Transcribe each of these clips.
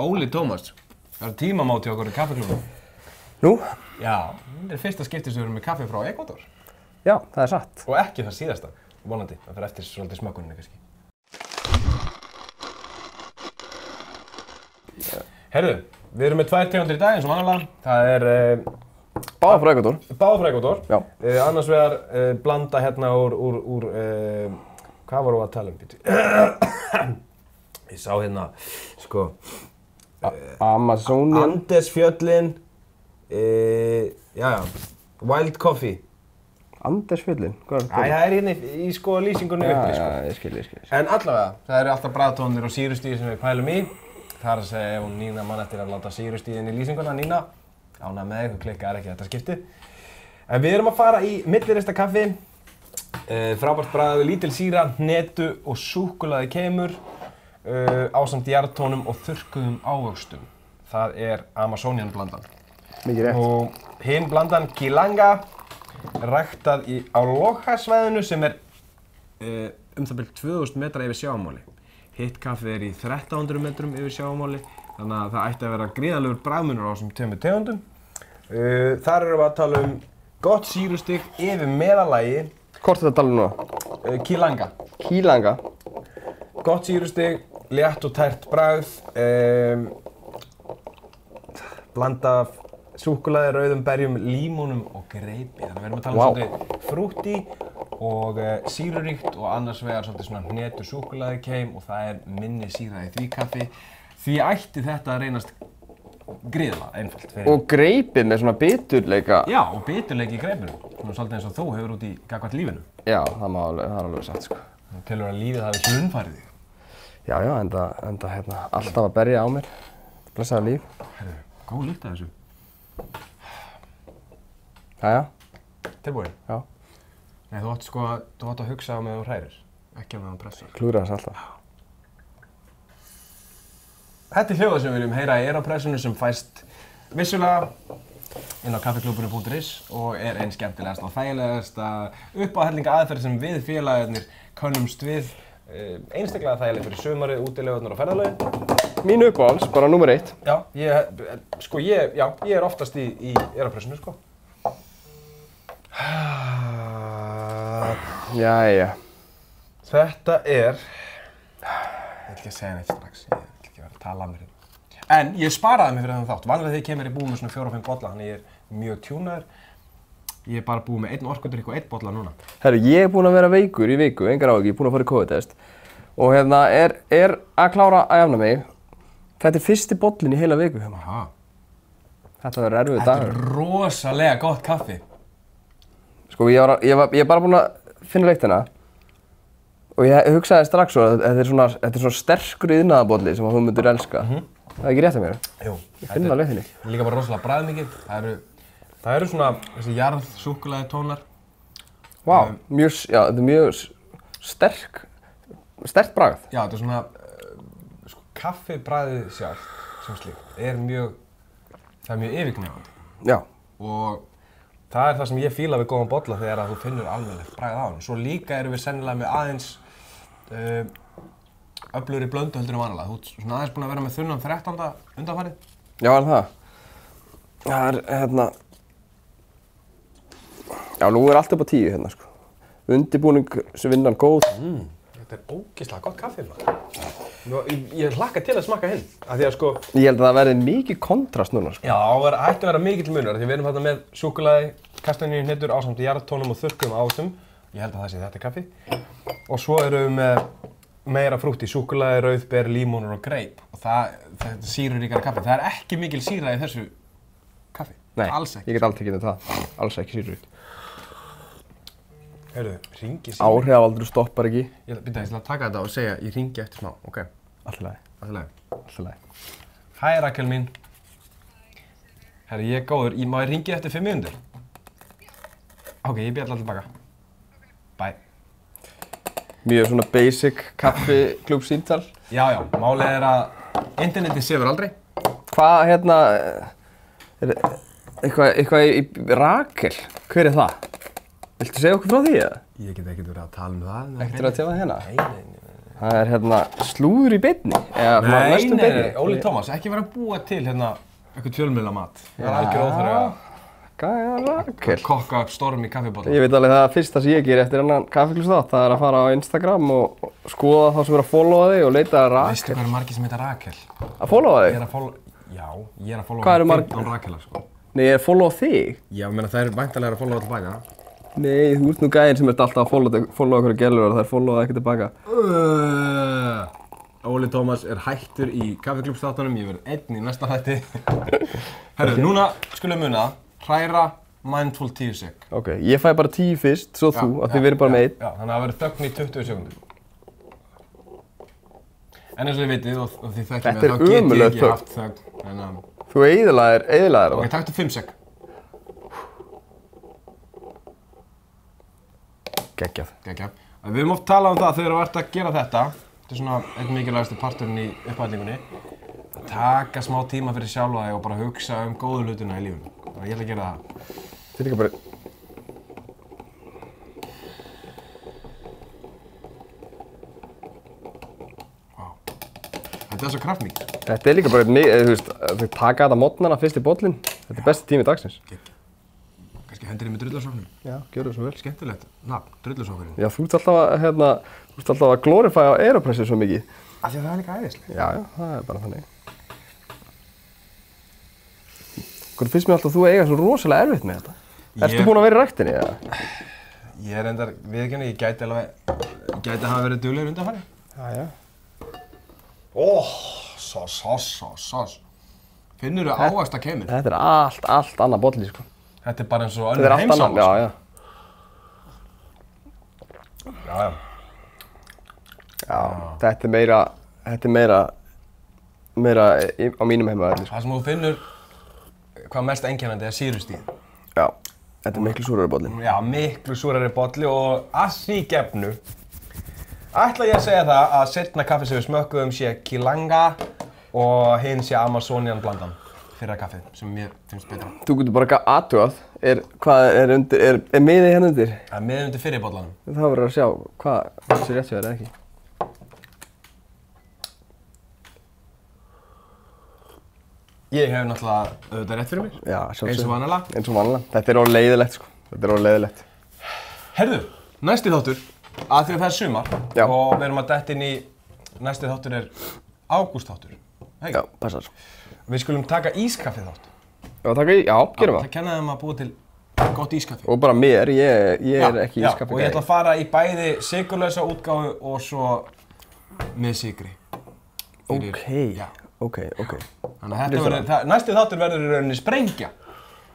Óli Tómas, það er tímamóti okkur í kaffeklubum. Nú, Já, þetta er fyrsta skipti sem við erum með kaffi frá Ecuador. já, það er satt. Og ekki það síðasta, vonandi. Það fyrir eftir svolítið smökkunni kannski. Herðu, við erum með tvær tegundir í dag eins og vannalega. Það er uh, Báða frá Ekvator. báða frá Ecuador. Já. Uh, annars vegar uh, blanda hérna úr, úr, úr uh, hvað vorum við að tala um? Ég sá hérna, sko, Amazonian. Andesfjöllin, uh, já, já, Wild Coffee. Andersfjöllin. Hvað Æ, það er hérna í, í sko lýsingunni Já, uppi, já, sko. ég skil, ég skil. En allavega, það eru alltaf bræðtónir og sírustíði sem við pælum í. Það er að segja ef hún Nína mann eftir að láta sírustíðin í lýsinguna, Nína, ána með ykkur klikka er ekki þetta skipti. En við erum að fara í millirista kaffi, uh, frábært bræðu, lítil síra, netu og súkulaði kemur, uh, ásamt jarðtónum og þurrkuðum ávöxtum. Það er Amazonian blandan. Mikið rétt. Og hinn blandan Kilanga, ræktað í, á Loja-svæðinu sem er uh, um það byrjum 2000 metra yfir sjáamáli. Hitt kaffið er í 1300 metrum yfir sjáamáli, þannig að það ætti að vera gríðalegur bræðmunur á þessum tveimur tegundum. Uh, þar erum við að tala um gott sírustig yfir meðalægi, Hvort er þetta að tala um núna? uh, Kilanga. Kílanga. Gott sírustig, létt og tært bragð, um, blanda af súkkulaði, rauðum berjum, límónum og greipi. Þannig að við erum að tala um Vá. svolítið frútti og uh, síruríkt og annars vegar svolítið svona hnetu súkkulaði keim og það er minni síra í því kaffi. Því ætti þetta að reynast gríðlega einfalt fyrir. Og greipið með svona biturleika. Já, og biturleiki í greipinu. Svona svolítið eins og þú hefur út í gagvart lífinu. Já, það, má það er alveg satt, sko. Þú telur að lífið hafi hlunfærið þig. Já, já, enda, enda hérna, alltaf að berja á mér. Blessaða líf. Herru, góð lykt af þessu. Jæja, Tilbúin? já, Nei, þú átt sko að, þú átt að hugsa á meðan þú hrærir, ekki á meðan þú pressar. klúra þess alltaf. Þetta er hljóða sem við viljum heyra í Aeropressinu sem fæst vissulega inn á kaffeklubunum.is og er einn skemmtilegast og þægilegast uppáhellinga aðferð sem við félagarnir könnumst við einstaklega þægileg fyrir sömarið, útilegunar og ferðalögin. Mín uppáhalds, bara nummer eitt. Já, ég, sko ég, já, ég er oftast í, í Aeropressinu sko. Jæja. Þetta er, ég ætla ekki að segja neitt strax, ég ætla ekki vera að tala að mér hérna. En ég sparaði mig fyrir þannig þátt, vanlega þegar ég kemur í búið með svona fjóra og fimm bolla, þannig ég er mjög tjúnaður. Ég er bara búið með einn orkudrykk og einn bolla núna. Herru, ég er búinn að vera veikur í viku, engar á ekki, búinn að fara í COVID-test. Og hérna, er, er að klára að jafna mig. Þetta er fyrsti bollin í heila viku maður. Aha. Þetta verður erfið Þetta dagur. er rosalega gott kaffi. Sko, ég, var, ég, var, ég er bara búinn að finna leiktina. Og ég hugsaði strax svo að þetta er svona, þetta er svona sterkur yðnaðabolli sem þú myndir elska. Það er ekki rétt að mér. Jú, Ég finn það leiktinni. líka bara rosalega bræðmikið. Það eru, eru svona þessi jarðsúkulaði tónar. Vá, mjög, s- já, þetta er mjög sterk, sterkt bragð. Já, þetta er svona, uh, sko, kaffibræðið sjálf, sem slíkt, er mjög, það er mjög yfirgnefandi. Já, og það er það sem ég fíla við góðan bolla þegar að þú finnur alveg bræð á hann. Svo líka erum við sennilega með aðeins uh, öflugri blöndu heldur en vanalega. Þú ert svona aðeins búin að vera með þunnan 13. undanfarið. já, er það. Það er, hérna, já, nú er allt upp á tíu hérna, sko. Undibúning sem vinnan góð. Mm, þetta er ógeðslega gott kaffi maður. Ég, ég hlakka til að smakka hinn. Af því að sko, Ég held að það verði mikið kontrast núna, sko. já, það ætti að vera mikill munur. af Því við erum þarna með súkulaði, kastanjur, hnittur, ásamt jarðtónum og þurrkum ásum. Ég held að það sé þetta kaffi. Og svo erum við með meira frútt í súkulaði, rauðber, límónur og greip. Og það, þetta sýrur ríkara kaffi. Það er ekki mikil síra í þessu kaffi. Nei, ekki. ég get aldrei getið það. Alls ekki sýrut. Heyrðu, ringi sími. Áhrifavaldur stoppar ekki. Ég byrja, að taka þetta og segja, ég ringi eftir smá. Ok, Alltaf leið, það er leið. alltaf leið. Hæ Rakel mín. Herru, ég er góður. Ég má ég ringi eftir fimm minnundur? Ok, ég byrja alltaf tilbaka. Bye. Mjög svona basic kaffi klúb síntal. Já, já, málið er að internetið sefur aldrei. Hvað, hérna, er eitthvað, eitthvað í Rakel? Hver er það? Viltu segja okkur frá því, eða? Ég get ekkert verið að tala um það. Ekkert að tjáða hérna? Nei, nei, nei. Það er hérna slúður í beinni. Nei, nei, nei. Óli Tómas, ekki vera að búa til hérna eitthvað fjölmiðla mat. Það er algjör óþarf að Gæja Rakel. kokka upp storm í kaffibóla. Ég veit alveg það fyrsta sem ég ger eftir hennan kaffiklústátt, það er að fara á Instagram og skoða þá sem er að followa þig og leita að Veistu hvað eru margir sem heita Rakel? Að followa Ég þig? er að follow, já, ég er að followa Hvað eru marg- 15 Rakelar, sko. Nei, ég er að followa þig. Já, ég meina það eru væntalega að followa tilbaka. Nei, þú ert nú gæðin sem ert alltaf að followa, okkur gælur og það er followa ekki tilbaka. Uh, Óli Tómas er hættur í kaffiklúpstátunum, ég verð einn í næsta hætti. Herru, núna skulum við muna hræra mindful 10 sek. Ok, ég fæ bara tíu fyrst, svo þú, af því við erum bara með einn. Já, þannig að það verður þögn í 20 sekundur. En eins og þið vitið og, og þið Þetta mig, er þá get ég ekki haft þögn. Um, Þú eiðilaðir, eiðilaðir ok, það. taktu 5 sek. Geggjað. Gekja. Við höfum oft talað um það þegar þú ert að gera þetta. Þetta er svona einn mikilvægasti parturinn í uppæðlingunni. Að taka smá tíma fyrir sjálfa þig og bara hugsa um góðu hlutina í lífinu. Og ég ætla að gera það. Þetta er líka bara, Þetta er svo kraftmík. þetta er líka bara, þú veist, þau taka þetta mótnana fyrst í bollin. Þetta er besti tími dagsins. Ég með drullasóknum. Já, gjör það svo vel. Skemmtilegt. Nafn, drullasókurinn. Já, þú ert alltaf að, hérna, þú ert alltaf að glorifæja aeropressu svo mikið. Af því að það er líka æðislega. Já, já, það er bara þannig. Hvernig finnst mér alltaf að þú eiga svo rosalega erfitt með þetta? Ég- búinn að vera í ræktinni, eða? Ég er endar, viðkynni, ég gæti alveg, ég gæti hafa verið duglegur undanfæri. Já, já. Óh, sós, sós, sós, sós. Finnur þú ávast að kemur? Þetta er allt, allt annað bolli, sko. Þetta er bara eins og önnur heimsálfa. já, já. Já, já. Já, þetta er meira, þetta er meira, meira á mínum sko. Það sem þú finnur hvað mest einkennandi er sírustíð. Já, þetta er miklu súrari bollin. Já, miklu súrari bolli og að því gefnu ætla ég að segja það að setna kaffi sem við smökkuðum sé Kilanga og hinn sé Amazonian blandan fyrra kaffið sem mér finnst betra. Þú getur bara athugað, er, hvað er undir, er, er miðið hérna undir? Það er miðundi fyrir bollanum. Það verður að sjá hvað, hvað sé rétt sér eða ekki. Ég hef náttúrulega auðvitað rétt fyrir mér. Já. Eins og vanalega. Eins og vanlega. Þetta er orðið leiðilegt, sko. Þetta er orðið leiðilegt. Herðu, næsti þáttur, að því að það er sumar Já. og við erum að detta inn í, næsti þáttur er ágúst þáttur. Hey. Já, passar. Við skulum taka ískaffið þátt. Já, takk í, já, gerum Það það. kennaði þeim að búa til gott ískaffi. Og bara mér, ég, ég er ekki já, ískappi og ég ætla að fara í bæði sigurlösa útgáfu og svo með sigri. Fyrir- Ok, Já. ok, ok. Þannig að þetta verður, það, næsti þáttur verður í rauninni sprengja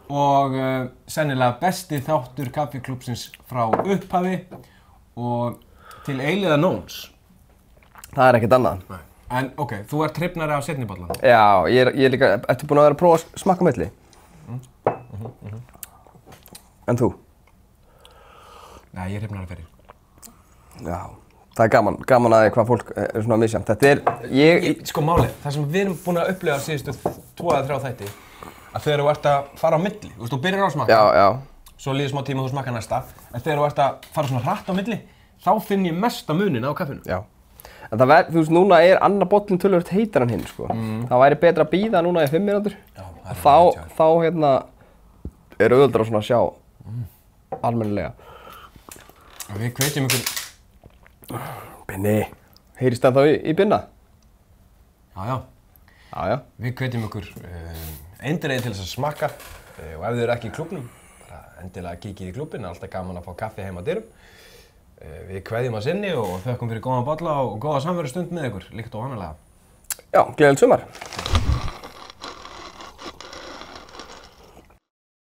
og uh, sennilega besti þáttur kaffiklúpsins frá upphafi og til eiliða nóns. Það er ekkert annað. En ok, þú ert hrifnari af setniballan. Já, ég er, ég er líka, ertu búinn að vera að prófa að smakka á milli? En þú? Nei, ég er hrifnari fyrir. Já. Það er gaman, gaman að því hvað fólk er svona misjæmt. Þetta er, ég, Ég, sko málið, það sem við erum búin að upplega síðustu tvo eða þrjá þætti að þegar þú ert að fara á milli, þú veist, þú byrjar á að smakka já, já. svo líður smá tíma og þú smakka næsta en þegar þú ert að fara svona hratt á milli þá finn ég mesta munin á kaffinu Já. En það verð, þú veist, núna er annar bollin tölvöld heitar en hinn, sko. Það væri betra að býða núna í fimm mínútur. Já, það er Þá, rétt hjá þér. þá, hérna, er auðvöldra svona að sjá almennilega. Og Við hvetjum ykkur, Binni, heyrist það þá í, í binna? já já, Já, já. við hvetjum ykkur uh, eindriði til þess að smakka uh, og ef þið eru ekki í klubnum, bara endilega kikið í klubin, alltaf gaman að fá kaffi heima dyrum. Uh, við hvetjum að sinni og þökkum fyrir góðan bolla og góða samveru stund með ykkur, líkt og vanalega. Já, gleðilegt sumar.